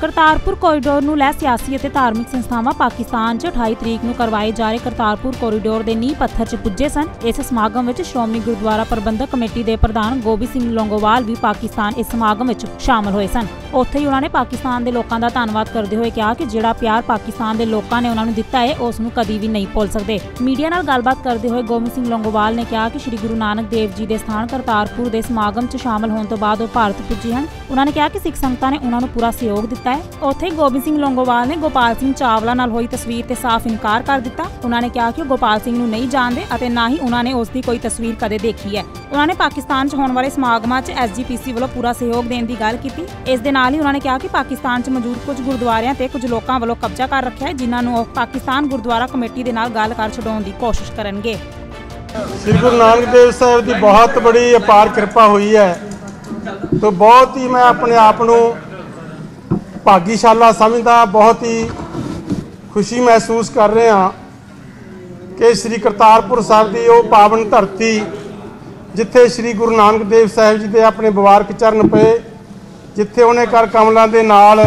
Kartarpur corridor ਨੂੰ ਲੈ ਸਿਆਸੀ ਅਤੇ ਧਾਰਮਿਕ ਸੰਸਥਾਵਾਂ ਪਾਕਿਸਤਾਨ 'ਚ 28 ਤਰੀਕ ਨੂੰ ਕਰਵਾਏ ਜਾ ਰਹੇ ਕਰਤਾਰਪੁਰ ਕੋਰੀਡੋਰ ਦੇ ਨੀਂਹ ਪੱਥਰ 'ਚ ਪੁੱਜੇ ਸਨ। ਇਸ ਸਮਾਗਮ ਵਿੱਚ ਸ਼੍ਰੋਮਣੀ ਗੁਰਦੁਆਰਾ ਪ੍ਰਬੰਧਕ ਕਮੇਟੀ ਦੇ ਪ੍ਰਧਾਨ ਗੋਬਿੰਦ ਸਿੰਘ ਲੌਂਗੋਵਾਲ ਵੀ ਪਾਕਿਸਤਾਨ ਇਸ ਸਮਾਗਮ ਵਿੱਚ ਸ਼ਾਮਲ ਹੋਏ ਸਨ। ਉੱਥੇ ਹੀ ਉਹਨਾਂ ਨੇ ਪਾਕਿਸਤਾਨ ਦੇ ਲੋਕਾਂ ਦਾ ਧੰਨਵਾਦ ਕਰਦੇ ਹੋਏ ਕਿਹਾ ਕਿ ਜਿਹੜਾ ਪਿਆਰ ਪਾਕਿਸਤਾਨ ਦੇ ਲੋਕਾਂ ਨੇ ਉਹਨਾਂ ਨੂੰ ਦਿੱਤਾ ਹੈ ਉਸ ਨੂੰ ਕਦੀ ਵੀ ਨਹੀਂ ਭੁੱਲ ਸਕਦੇ। ਮੀਡੀਆ ਨਾਲ ਗੱਲਬਾਤ ਕਰਦੇ ਹੋਏ ਗੋਬਿੰਦ ਸਿੰਘ ਲੌਂਗੋਵਾਲ ਨੇ ਕਿਹਾ ਕਿ ਸ੍ਰੀ ਗੁਰੂ ਨਾਨਕ ਦੇਵ ਜੀ ਦੇ ਸਥਾਨ ਕਰਤਾਰਪੁਰ ਦੇ ਸਮਾਗਮ 'ਚ ਸ਼ਾਮਲ ਹੋਣ ਤੋਂ ਬਾਅਦ ਉਹ ਭਾਰਤ ਪੁੱਜੇ ਹਨ। ਉਹਨਾਂ ਨੇ ਕਿਹਾ ਕਿ ਸਿੱਖ ਸੰਗਤਾਂ ਨੇ ਉਹਨਾਂ ਨੂੰ ਪੂਰਾ ਸਹਿਯੋਗ ਦਿੱਤਾ ਹੈ। ਉੱਥੇ ਗੋਬਿੰਦ ਸਿੰਘ ਲੋਂਗੋਵਾਲ ਨੇ ਗੋਪਾਲ ਸਿੰਘ ਚਾਵਲਾ ਨਾਲ ਹੋਈ ਤਸਵੀਰ ਤੇ ਸਾਫ਼ ਇਨਕਾਰ ਕਰ ਦਿੱਤਾ। ਉਹਨਾਂ ਨੇ ਕਿਹਾ ਕਿ ਉਹ ਗੋਪਾਲ ਸਿੰਘ ਨੂੰ ਨਹੀਂ ਜਾਣਦੇ ਅਤੇ ਨਾ ਹੀ ਉਹਨਾਂ ਨੇ ਉਸ ਦੀ ਕੋਈ ਤਸਵੀਰ ਕਦੇ ਦੇਖੀ ਹੈ। ਉਹਨਾਂ ਨੇ ਪਾਕਿਸਤਾਨ 'ਚ ਹੋਣ ਵਾਲੇ ਸਮਾਗਮਾਂ 'ਚ ਐਸਜੀਪੀਸੀ ਵੱਲੋਂ ਪੂਰਾ ਸਹਿਯੋਗ ਦੇਣ ਦੀ ਗੱਲ ਕੀਤੀ। ਇਸ ਦੇ ਨਾਲ ਹੀ ਉਹਨਾਂ ਨੇ ਕਿਹਾ ਕਿ ਪਾਕਿਸਤਾਨ 'ਚ ਮੌਜੂਦ ਕੁਝ ਗੁਰਦੁਆਰਿਆਂ ਤੇ ਕੁਝ ਲੋਕਾਂ ਵੱਲੋਂ ਕਬਜ਼ਾ ਕਰ ਰੱਖਿਆ ਹੈ, ਜਿਨ੍ਹਾਂ ਨੂੰ ਉਹ ਪਾਕਿਸਤਾਨ ਗੁਰਦੁਆਰਾ ਕਮੇਟੀ ਦੇ ਨਾਲ ਗੱਲ ਕਰ ਛਡਾਉਣ ਦੀ ਕੋਸ਼ਿਸ਼ ਕਰਨਗੇ। ਸ੍ਰੀ ਗੁਰੂ ਨਾਨਕ ਦੇਵ ਸਾਹਿਬ ਦੀ ਬਹੁਤ ਬੜੀ ਅਪਾਰ ਕਿਰਪਾ ਹੋਈ ਹੈ। ਤੋਂ ਬਹੁਤ ਹੀ ਮੈਂ ਆਪਣੇ ਆਪ ਨੂੰ ਭਾਗੀਸ਼ਾਲਾ ਸਮਝਦਾ, ਬਹੁਤ ਹੀ ਖੁਸ਼ੀ ਮਹਿਸੂਸ ਕਰ ਰਿਹਾ ਕਿ ਸ੍ਰੀ ਕਰਤਾਰਪੁਰ ਸਾਹਿਬ ਦੀ ਉਹ ਪਾਵਨ ਧਰਤੀ, ਜਿੱਥੇ ਸ੍ਰੀ ਗੁਰੂ ਨਾਨਕ ਦੇਵ ਸਾਹਿਬ ਜੀ ਦੇ ਆਪਣੇ ਬਵਾਰਕ ਚਰਨ ਪਏ, ਜਿੱਥੇ ਉਹਨੇ ਕਰ ਕਮਲਾਂ ਦੇ ਨਾਲ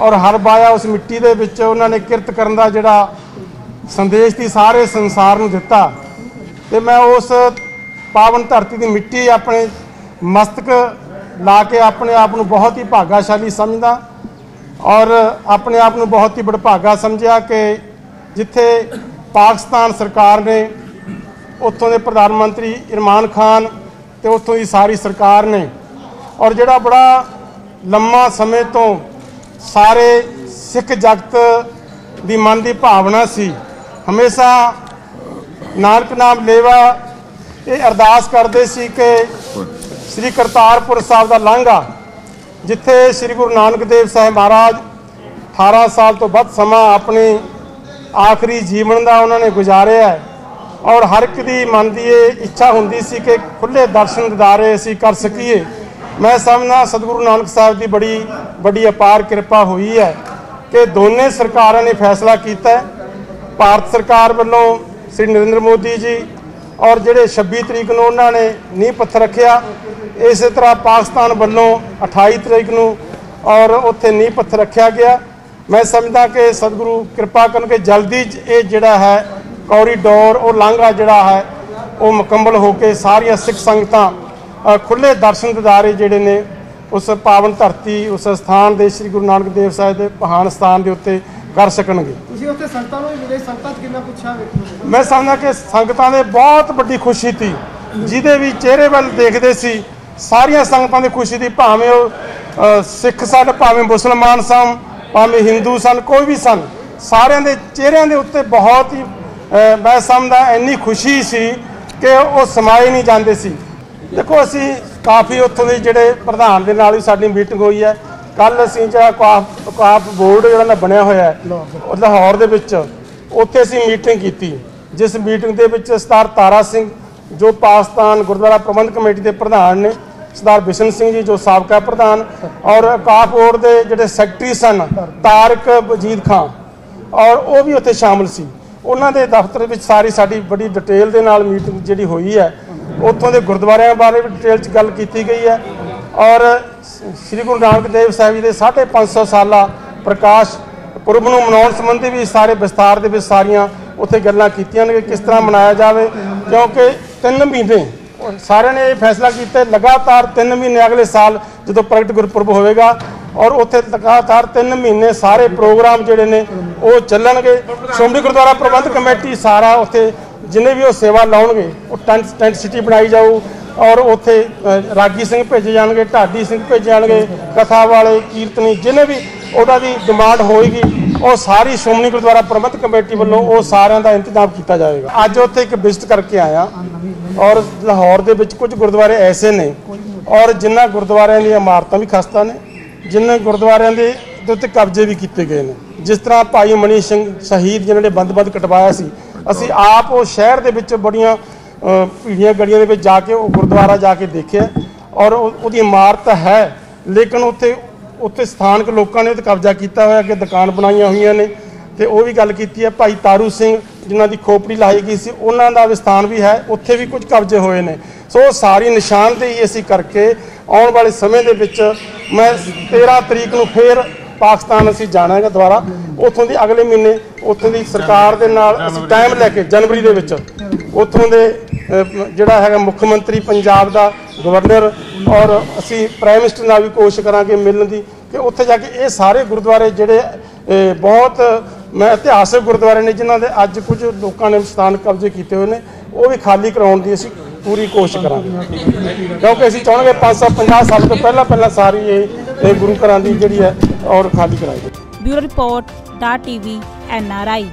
ਔਰ ਹਰ ਬਾਇਆ ਉਸ ਮਿੱਟੀ ਦੇ ਵਿੱਚ ਉਹਨਾਂ ਨੇ ਕਿਰਤ ਕਰਨ ਦਾ ਜਿਹੜਾ ਸੰਦੇਸ਼ ਦੀ ਸਾਰੇ ਸੰਸਾਰ ਨੂੰ ਦਿੱਤਾ। ਤੇ ਮੈਂ ਉਸ ਪਾਵਨ ਧਰਤੀ ਦੀ ਮਿੱਟੀ ਆਪਣੇ ਮਸਤਕ ਲਾ ਕੇ ਆਪਣੇ ਆਪ ਨੂੰ ਬਹੁਤ ਹੀ ਭਾਗਾਸ਼ਾਲੀ ਸਮਝਦਾ ਔਰ ਆਪਣੇ ਆਪ ਨੂੰ ਬਹੁਤ ਹੀ ਬੜਭਾਗਾ ਸਮਝਿਆ ਕਿ ਜਿੱਥੇ ਪਾਕਿਸਤਾਨ ਸਰਕਾਰ ਨੇ, ਉੱਥੋਂ ਦੇ ਪ੍ਰਧਾਨ ਮੰਤਰੀ ਇਰਮਾਨ ਖਾਨ ਤੇ ਉੱਥੋਂ ਦੀ ਸਾਰੀ ਸਰਕਾਰ ਨੇ ਔਰ ਜਿਹੜਾ ਬੜਾ ਲੰਮਾ ਸਮੇਂ ਤੋਂ ਸਾਰੇ ਸਿੱਖ ਜਗਤ ਦੀ ਮਨ ਦੀ ਭਾਵਨਾ ਸੀ, ਹਮੇਸ਼ਾ ਨਾਨਕ ਨਾਮ ਲੇਵਾ ਇਹ ਅਰਦਾਸ ਕਰਦੇ ਸੀ ਕਿ ਸ੍ਰੀ ਕਰਤਾਰਪੁਰ ਸਾਹਿਬ ਦਾ ਲਾਂਘਾ, ਜਿੱਥੇ ਸ੍ਰੀ ਗੁਰੂ ਨਾਨਕ ਦੇਵ ਸਾਹਿਬ ਮਹਾਰਾਜ 18 ਸਾਲ ਤੋਂ ਵੱਧ ਸਮਾਂ ਆਪਣੇ ਆਖਰੀ ਜੀਵਨ ਦਾ ਉਹਨਾਂ ਨੇ ਗੁਜ਼ਾਰਿਆ ਔਰ ਹਰ ਇੱਕ ਦੀ ਮਨ ਦੀ ਇਹ ਇੱਛਾ ਹੁੰਦੀ ਸੀ ਕਿ ਖੁੱਲੇ ਦਰਸ਼ਨ ਦਿਦਾਰੇ ਅਸੀਂ ਕਰ ਸਕੀਏ। ਮੈਂ ਸਮਝਦਾ ਸਤਿਗੁਰੂ ਨਾਨਕ ਸਾਹਿਬ ਦੀ ਬੜੀ ਵੱਡੀ ਅਪਾਰ ਕਿਰਪਾ ਹੋਈ ਹੈ ਕਿ ਦੋਨੇ ਸਰਕਾਰਾਂ ਨੇ ਫੈਸਲਾ ਕੀਤਾ ਭਾਰਤ ਸਰਕਾਰ ਵੱਲੋਂ ਸ੍ਰੀ ਨਰਿੰਦਰ ਮੋਦੀ ਜੀ ਔਰ ਜਿਹੜੇ 26 ਤਰੀਕ ਨੂੰ ਉਹਨਾਂ ਨੇ ਨੀਂਹ ਪੱਥਰ ਰੱਖਿਆ, ਇਸੇ ਤਰ੍ਹਾਂ ਪਾਕਿਸਤਾਨ ਵੱਲੋਂ 28 ਤਰੀਕ ਨੂੰ ਔਰ ਉੱਥੇ ਨੀਂਹ ਪੱਥਰ ਰੱਖਿਆ ਗਿਆ। ਮੈਂ ਸਮਝਦਾ ਕਿ ਸਤਿਗੁਰੂ ਕਿਰਪਾ ਕਰਨਗੇ ਕਿ ਜਲਦੀ ਇਹ ਜਿਹੜਾ ਹੈ ਕੋਰੀਡੋਰ ਉਹ ਲਾਂਘਾ ਜਿਹੜਾ ਹੈ, ਉਹ ਮੁਕੰਮਲ ਹੋ ਕੇ ਸਾਰੀਆਂ ਸਿੱਖ ਸੰਗਤਾਂ ਖੁੱਲੇ ਦਰਸ਼ਨ ਦਿਦਾਰੇ ਜਿਹੜੇ ਨੇ, ਉਸ ਪਾਵਨ ਧਰਤੀ, ਉਸ ਸਥਾਨ ਦੇ ਸ੍ਰੀ ਗੁਰੂ ਨਾਨਕ ਦੇਵ ਸਾਹਿਬ ਦੇ ਮਹਾਨ ਸਥਾਨ ਦੇ ਉੱਤੇ ਕਰ ਸਕਣਗੇ। ਤੁਸੀਂ ਉੱਥੇ ਸੰਗਤਾਂ ਨੂੰ ਵੀ ਮਿਲੇ ਸੰਗਤਾਂ 'ਚ ਕਿੰਨਾ ਪੁੱਛਿਆ ਵੇਖੋ ਮੈਂ ਸਮਝਦਾ ਕਿ ਸੰਗਤਾਂ ਦੇ ਬਹੁਤ ਵੱਡੀ ਖੁਸ਼ੀ ਸੀ ਜਿਹਦੇ ਵੀ ਚਿਹਰੇ ਵੱਲ ਦੇਖਦੇ ਸੀ ਸਾਰੀਆਂ ਸੰਗਤਾਂ ਦੀ ਖੁਸ਼ੀ ਦੀ ਭਾਵੇਂ ਉਹ ਸਿੱਖ ਸਨ ਭਾਵੇਂ ਮੁਸਲਮਾਨ ਸਨ ਭਾਵੇਂ ਹਿੰਦੂ ਸਨ ਕੋਈ ਵੀ ਸਨ ਸਾਰਿਆਂ ਦੇ ਚਿਹਰਿਆਂ ਦੇ ਉੱਤੇ ਬਹੁਤ ਹੀ ਮੈਂ ਸਮਝਦਾ ਇੰਨੀ ਖੁਸ਼ੀ ਸੀ ਕਿ ਉਹ ਸਮਾਏ ਨਹੀਂ ਜਾਂਦੇ ਸੀ। ਦੇਖੋ ਅਸੀਂ ਕਾਫੀ ਉੱਥੋਂ ਦੇ ਜਿਹੜੇ ਪ੍ਰਧਾਨ ਦੇ ਨਾਲ ਵੀ ਸਾਡੀ ਮੀਟਿੰਗ ਹੋਈ ਹੈ ਕੱਲ ਅਸੀਂ ਜਿਹੜਾ ਕਾਫ ਕਾਫ ਬੋਰਡ ਜਿਹੜਾ ਬਣਿਆ ਹੋਇਆ ਹੈ ਉਹ ਲਾਹੌਰ ਦੇ ਵਿੱਚ ਉੱਥੇ ਅਸੀਂ ਮੀਟਿੰਗ ਕੀਤੀ। ਜਿਸ ਮੀਟਿੰਗ ਦੇ ਵਿੱਚ ਸਰਦਾਰ ਤਾਰਾ ਸਿੰਘ ਜੋ ਪਾਕਿਸਤਾਨ ਗੁਰਦੁਆਰਾ ਪ੍ਰਬੰਧਕ ਕਮੇਟੀ ਦੇ ਪ੍ਰਧਾਨ ਨੇ ਸਰਦਾਰ ਬਿਸ਼ਨ ਸਿੰਘ ਜੀ ਜੋ ਸਾਬਕਾ ਪ੍ਰਧਾਨ ਔਰ ਕਾਫ ਬੋਰਡ ਦੇ ਜਿਹੜੇ ਸੈਕਟਰੀ ਸਨ ਤਾਰਕ ਵਜੀਦ ਖਾਨ ਔਰ ਉਹ ਵੀ ਉੱਥੇ ਸ਼ਾਮਲ ਸੀ। ਉਹਨਾਂ ਦੇ ਦਫ਼ਤਰ ਵਿੱਚ ਸਾਰੀ ਸਾਡੀ ਬੜੀ ਡਿਟੇਲ ਦੇ ਨਾਲ ਮੀਟਿੰਗ ਜਿਹੜੀ ਹੋਈ ਹੈ ਉੱਥੋਂ ਦੇ ਗੁਰਦੁਆਰਿਆਂ ਬਾਰੇ ਵੀ ਡਿਟੇਲ 'ਚ ਗੱਲ ਕੀਤੀ ਗਈ ਹੈ। ਔਰ ਸ੍ਰੀ ਗੁਰੂ ਨਾਨਕ ਦੇਵ ਸਾਹਿਬ ਜੀ ਦੇ 550 ਸਾਲਾ ਪ੍ਰਕਾਸ਼ ਪੁਰਬ ਨੂੰ ਮਨਾਉਣ ਸੰਬੰਧੀ ਵੀ ਸਾਰੇ ਵਿਸਤਾਰ ਦੇ ਵਿੱਚ ਸਾਰੀਆਂ ਉੱਥੇ ਗੱਲਾਂ ਕੀਤੀਆਂ ਨੇ ਕਿ ਕਿਸ ਤਰ੍ਹਾਂ ਮਨਾਇਆ ਜਾਵੇ, ਕਿਉਂਕਿ 3 ਮਹੀਨੇ ਸਾਰਿਆਂ ਨੇ ਇਹ ਫੈਸਲਾ ਕੀਤਾ, ਲਗਾਤਾਰ 3 ਮਹੀਨੇ ਅਗਲੇ ਸਾਲ ਜਦੋਂ ਪ੍ਰਗਟ ਗੁਰਪੁਰਬ ਹੋਵੇਗਾ ਔਰ ਉੱਥੇ ਲਗਾਤਾਰ 3 ਮਹੀਨੇ ਸਾਰੇ ਪ੍ਰੋਗਰਾਮ ਜਿਹੜੇ ਨੇ ਉਹ ਚੱਲਣਗੇ। ਸ਼੍ਰੋਮਣੀ ਗੁਰਦੁਆਰਾ ਪ੍ਰਬੰਧਕ ਕਮੇਟੀ ਸਾਰਾ ਉੱਥੇ ਜਿੰਨੇ ਵੀ ਉਹ ਸੇਵਾ ਲਾਉਣਗੇ, ਉਹ ਟੈਂਟ ਟੈਂਟ ਸਿਟੀ ਬਣਾਈ ਜਾਊ ਔਰ ਉੱਥੇ ਰਾਗੀ ਸਿੰਘ ਭੇਜੇ ਜਾਣਗੇ, ਢਾਡੀ ਸਿੰਘ ਭੇਜੇ ਜਾਣਗੇ, ਕਥਾ ਵਾਲੇ, ਕੀਰਤਨੀ ਜਿਹਨੇ ਵੀ ਉਹਦਾ ਦੀ ਡਿਮਾਂਡ ਹੋਏਗੀ, ਉਹ ਸਾਰੀ ਸ਼੍ਰੋਮਣੀ ਗੁਰਦੁਆਰਾ ਪ੍ਰਬੰਧਕ ਕਮੇਟੀ ਵੱਲੋਂ ਉਹ ਸਾਰਿਆਂ ਦਾ ਇੰਤਜ਼ਾਮ ਕੀਤਾ ਜਾਵੇਗਾ। ਅੱਜ ਉੱਥੇ ਇੱਕ ਵਿਜ਼ਿਟ ਕਰਕੇ ਆਇਆ ਔਰ ਲਾਹੌਰ ਦੇ ਵਿੱਚ ਕੁਝ ਗੁਰਦੁਆਰੇ ਐਸੇ ਨੇ ਔਰ ਜਿਨ੍ਹਾਂ ਗੁਰਦੁਆਰਿਆਂ ਦੀਆਂ ਇਮਾਰਤਾਂ ਵੀ ਖਸਤਾ ਨੇ ਜਿਨ੍ਹਾਂ ਗੁਰਦੁਆਰਿਆਂ ਦੇ ਦੇ ਉੱਤੇ ਕਬਜ਼ੇ ਵੀ ਕੀਤੇ ਗਏ ਨੇ। ਜਿਸ ਤਰ੍ਹਾਂ ਭਾਈ ਮਣੀ ਸਿੰਘ ਸ਼ਹੀਦ ਜਿਨ੍ਹਾਂ ਨੇ ਬੰਦ-ਬੰਦ ਕਟਵਾਇਆ ਸੀ, ਅਸੀਂ ਆਪ ਉਹ ਸ਼ਹਿਰ ਦੇ ਵਿੱਚ ਬੜੀਆਂ ਪੀੜੀਆਂ ਭੀੜੀਆਂ ਗਲੀਆਂ ਦੇ ਵਿੱਚ ਜਾ ਕੇ ਉਹ ਗੁਰਦੁਆਰਾ ਜਾ ਕੇ ਦੇਖਿਆ ਔਰ ਉਹ- ਉਹਦੀ ਇਮਾਰਤ ਹੈ, ਲੇਕਿਨ ਉੱਥੇ ਉੱਥੇ ਸਥਾਨਕ ਲੋਕਾਂ ਨੇ ਉੱਤੇ ਕਬਜ਼ਾ ਕੀਤਾ ਹੋਇਆ ਅੱਗੇ ਦੁਕਾਨ ਬਣਾਈਆਂ ਹੋਈਆਂ ਨੇ ਤੇ ਉਹ ਵੀ ਗੱਲ ਕੀਤੀ ਹੈ, ਭਾਈ ਤਾਰੂ ਸਿੰਘ ਜਿਨ੍ਹਾਂ ਦੀ ਖੋਪੜੀ ਲਾਈ ਗਈ ਸੀ, ਉਹਨਾਂ ਦਾ ਵੀ ਸਥਾਨ ਵੀ ਹੈ, ਉੱਥੇ ਵੀ ਕੁਝ ਕਬਜ਼ੇ ਹੋਏ ਨੇ। ਸੋ ਸਾਰੀ ਨਿਸ਼ਾਨਦੇਹੀ ਅਸੀਂ ਕਰਕੇ ਆਉਣ ਵਾਲੇ ਸਮੇਂ ਦੇ ਵਿੱਚ ਮੈਂ 13 ਤਰੀਕ ਨੂੰ ਫੇਰ ਪਾਕਿਸਤਾਨ ਅਸੀਂ ਜਾਣਾ ਹੈਗਾ ਦੁਬਾਰਾ। ਉੱਥੋਂ ਦੀ ਅਗਲੇ ਮਹੀਨੇ ਉੱਥੋਂ ਦੀ ਸਰਕਾਰ ਦੇ ਨਾਲ ਅਸੀਂ ਟਾਈਮ ਲੈ ਕੇ ਜਨਵਰੀ ਦੇ ਵਿੱਚ ਉੱਥੋਂ ਦੇ ਜਿਹੜਾ ਹੈਗਾ ਮੁੱਖ ਮੰਤਰੀ ਪੰਜਾਬ ਦਾ ਗਵਰਨਰ ਔਰ ਅਸੀਂ ਪ੍ਰਾਈਮ ਮਿਨਿਸਟਰ ਨਾਲ ਵੀ ਕੋਸ਼ਿਸ਼ ਕਰਾਂਗੇ ਮਿਲਣ ਦੀ ਕਿ ਉੱਥੇ ਜਾ ਕੇ ਇਹ ਸਾਰੇ ਗੁਰਦੁਆਰੇ ਜਿਹੜੇ ਬਹੁਤ, ਮੈਂ ਇਤਿਹਾਸਕ ਗੁਰਦੁਆਰੇ ਨੇ ਜਿਨ੍ਹਾਂ ਦੇ ਅੱਜ ਕੁਝ ਲੋਕਾਂ ਨੇ ਸਥਾਨ ਕਬਜ਼ੇ ਕੀਤੇ ਹੋਏ ਨੇ, ਉਹ ਵੀ ਖਾਲੀ ਕਰਾਉਣ ਦੀ ਅਸੀਂ ਪੂਰੀ ਕੋਸ਼ਿਸ਼ ਕਰਾਂਗੇ। ਕਿਉਂਕਿ ਅਸੀਂ ਚਾਹਾਂਗੇ 550 ਸਾਲ ਤੋਂ ਪਹਿਲਾਂ ਪਹਿਲਾਂ ਸਾਰੀ ਇਹ ਗੁਰੂ ਘਰਾਂ ਦੀ ਜਿਹੜੀ ਹੈ ਔਰ ਖਾਲੀ ਕਰਾਈ ਜਾਵੇ। ਬਿਊਰੋ ਰਿਪੋਰਟ ਦਾ ਟੀਵੀ, ਐਨ ਆਰ ਆਈ।